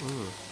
Mm.